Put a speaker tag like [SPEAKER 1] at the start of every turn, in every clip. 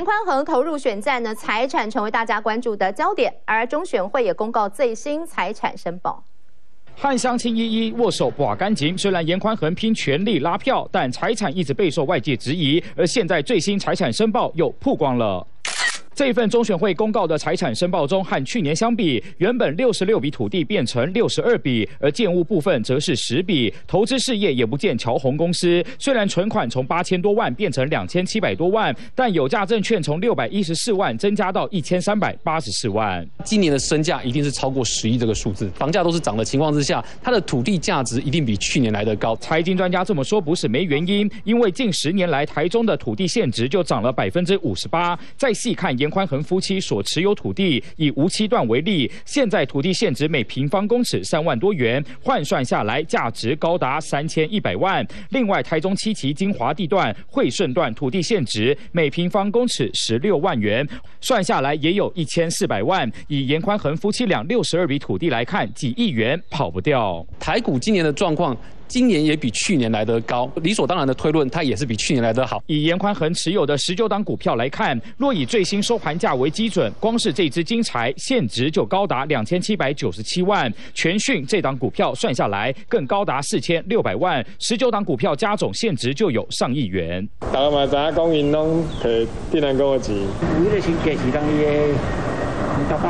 [SPEAKER 1] 严宽恒投入选战呢，财产成为大家关注的焦点，而中选会也公告最新财产申报。
[SPEAKER 2] 汉乡亲一一握手把干净。虽然严宽恒拼全力拉票，但财产一直备受外界质疑。而现在最新财产申报又曝光了。这份中选会公告的财产申报中，和去年相比，原本六十六笔土地变成六十二笔，而建物部分则是十笔。投资事业也不见乔宏公司，虽然存款从八千多万变成两千七百多万，但有价证券从六百一十四万增加到一千三百八十四万。
[SPEAKER 3] 今年的身价一定是超过十亿这个数字，房价都是涨的情况之下，它的土地价值一定比去年来的高。
[SPEAKER 2] 财经专家这么说不是没原因，因为近十年来台中的土地现值就涨了百分之五十八。再细看宽恒夫妻所持有土地，以无期段为例，现在土地现值每平方公尺三万多元，换算下来价值高达三千一百万。另外，台中七期精华地段惠顺段土地现值每平方公尺十六万元，算下来也有一千四百万。以严宽恒夫妻俩六十二笔土地来看，几亿元跑不掉。
[SPEAKER 3] 台股今年的状况。今年也比去年来得高，理所当然的推论，它也是比去年来得好。
[SPEAKER 2] 以严宽恒持有的十九档股票来看，若以最新收盘价为基准，光是这支金财现值就高达两千七百九十七万，全讯这档股票算下来更高达四千六百万，十九档股票加总现值就有上亿元。
[SPEAKER 4] 大家嘛知影讲因拢摕电人工的钱，为了先给是当伊的。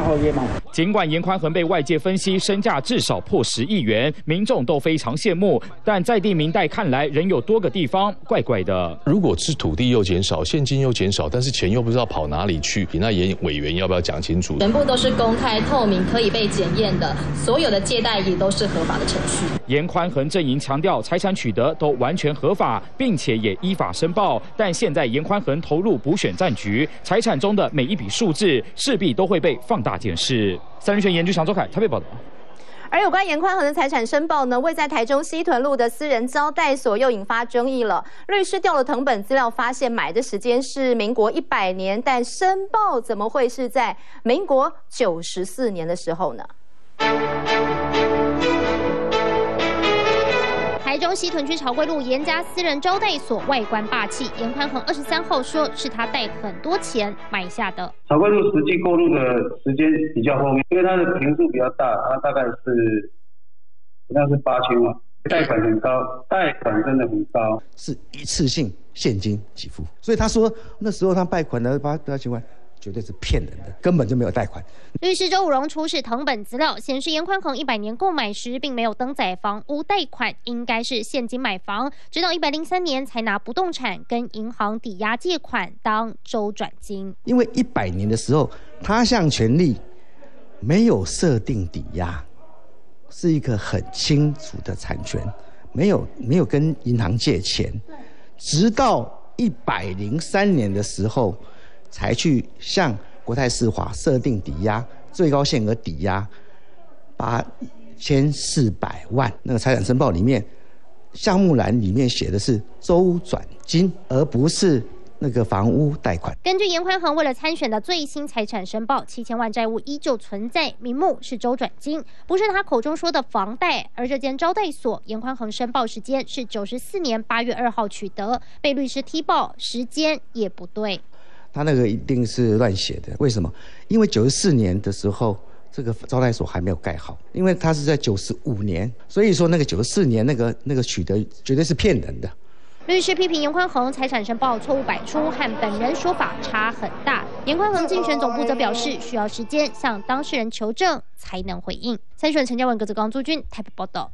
[SPEAKER 2] 尽管严宽恒被外界分析身价至少破十亿元，民众都非常羡慕，但在地民代看来仍有多个地方怪怪的。
[SPEAKER 5] 如果是土地又减少，现金又减少，但是钱又不知道跑哪里去，那严委员要不要讲清楚？
[SPEAKER 6] 全部都是公开透明，可以被检验的，所有的借贷也都是合法的程序。
[SPEAKER 2] 严宽恒阵营强调财产取得都完全合法，并且也依法申报。但现在严宽恒投入补选战局，财产中的每一笔数字势必都会被。放大检视。三人选研究小周凯台北报道。
[SPEAKER 1] 而有关严宽恒的财产申报呢，位在台中西屯路的私人招待所又引发争议了。律师调了藤本资料，发现买的时间是民国一百年，但申报怎么会是在民国九十四年的时候呢？
[SPEAKER 7] 台中西屯区朝贵路严家私人招待所外观霸气，严宽恒二十三号说是他贷很多钱买下的。
[SPEAKER 8] 朝贵路实际购入的时间比较后面，因为它的平数比较大，它大概是好像是八千万，贷款很高，贷款真的很高，
[SPEAKER 9] 是一次性现金给付，所以他说那时候他贷款的八八千万。绝对是骗人的，根本就没有贷款。
[SPEAKER 7] 律师周武荣出示藤本资料，显示严宽宏一百年购买时并没有登载房屋贷款，应该是现金买房，直到一百零三年才拿不动产跟银行抵押借款当周转金。
[SPEAKER 9] 因为一百年的时候，他项权利没有设定抵押，是一个很清楚的产权，没有没有跟银行借钱，直到一百零三年的时候。才去向国泰世华设定抵押，最高限额抵押八千四百万。那个财产申报里面，项目栏里面写的是周转金，而不是那个房屋贷款。
[SPEAKER 7] 根据严宽恒为了参选的最新财产申报，七千万债务依旧存在，名目是周转金，不是他口中说的房贷。而这间招待所，严宽恒申报时间是九十四年八月二号取得，被律师踢爆时间也不对。
[SPEAKER 9] 他那个一定是乱写的，为什么？因为九十四年的时候，这个招待所还没有盖好，因为他是在九十五年，所以说那个九十四年那个那个取得绝对是骗人的。
[SPEAKER 7] 律师批评严宽恒财产申报错误百出，和本人说法差很大。严宽恒竞选总部则表示，需要时间向当事人求证才能回应。参选陈嘉文、葛子刚、朱军台北报道。